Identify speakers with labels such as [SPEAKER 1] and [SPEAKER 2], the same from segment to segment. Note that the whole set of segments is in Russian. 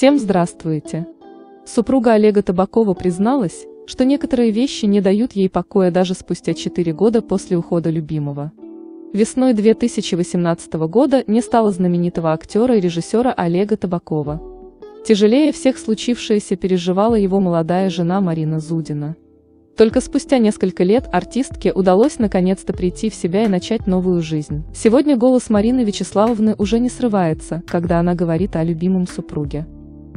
[SPEAKER 1] Всем здравствуйте! Супруга Олега Табакова призналась, что некоторые вещи не дают ей покоя даже спустя 4 года после ухода любимого. Весной 2018 года не стало знаменитого актера и режиссера Олега Табакова. Тяжелее всех случившееся переживала его молодая жена Марина Зудина. Только спустя несколько лет артистке удалось наконец-то прийти в себя и начать новую жизнь. Сегодня голос Марины Вячеславовны уже не срывается, когда она говорит о любимом супруге.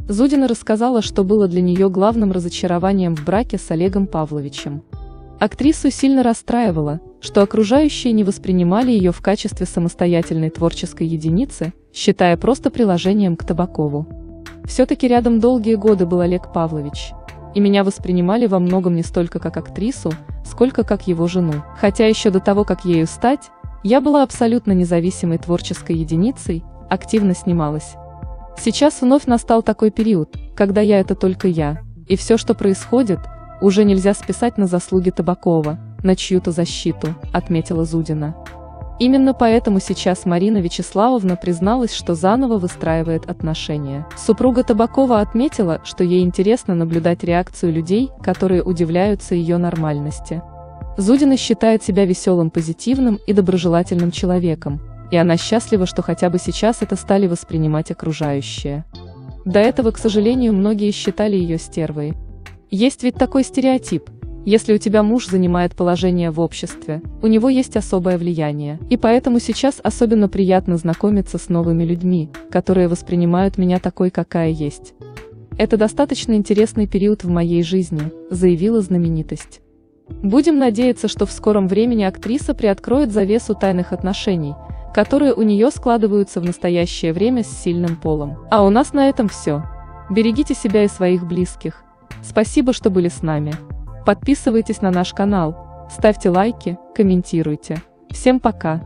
[SPEAKER 1] Зудина рассказала, что было для нее главным разочарованием в браке с Олегом Павловичем. Актрису сильно расстраивало, что окружающие не воспринимали ее в качестве самостоятельной творческой единицы, считая просто приложением к Табакову. Все-таки рядом долгие годы был Олег Павлович – и меня воспринимали во многом не столько как актрису, сколько как его жену. Хотя еще до того, как ею стать, я была абсолютно независимой творческой единицей, активно снималась. Сейчас вновь настал такой период, когда я это только я, и все, что происходит, уже нельзя списать на заслуги Табакова, на чью-то защиту, отметила Зудина. Именно поэтому сейчас Марина Вячеславовна призналась, что заново выстраивает отношения. Супруга Табакова отметила, что ей интересно наблюдать реакцию людей, которые удивляются ее нормальности. Зудина считает себя веселым, позитивным и доброжелательным человеком, и она счастлива, что хотя бы сейчас это стали воспринимать окружающие. До этого, к сожалению, многие считали ее стервой. Есть ведь такой стереотип – если у тебя муж занимает положение в обществе, у него есть особое влияние, и поэтому сейчас особенно приятно знакомиться с новыми людьми, которые воспринимают меня такой, какая есть. Это достаточно интересный период в моей жизни, заявила знаменитость. Будем надеяться, что в скором времени актриса приоткроет завесу тайных отношений, которые у нее складываются в настоящее время с сильным полом. А у нас на этом все. Берегите себя и своих близких. Спасибо, что были с нами. Подписывайтесь на наш канал, ставьте лайки, комментируйте. Всем пока!